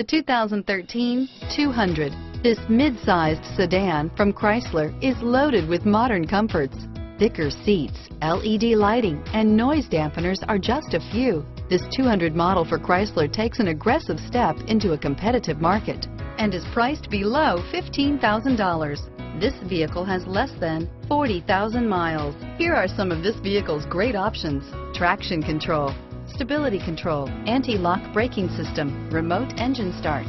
The 2013 200. This mid-sized sedan from Chrysler is loaded with modern comforts. Thicker seats, LED lighting, and noise dampeners are just a few. This 200 model for Chrysler takes an aggressive step into a competitive market and is priced below $15,000. This vehicle has less than 40,000 miles. Here are some of this vehicle's great options. Traction control, stability control, anti-lock braking system, remote engine start,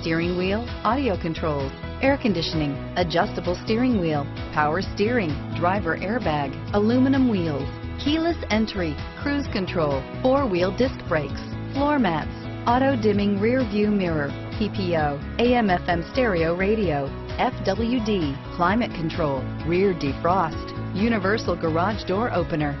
steering wheel, audio controls, air conditioning, adjustable steering wheel, power steering, driver airbag, aluminum wheels, keyless entry, cruise control, four-wheel disc brakes, floor mats, auto-dimming rear view mirror, PPO, AM FM stereo radio, FWD, climate control, rear defrost, universal garage door opener.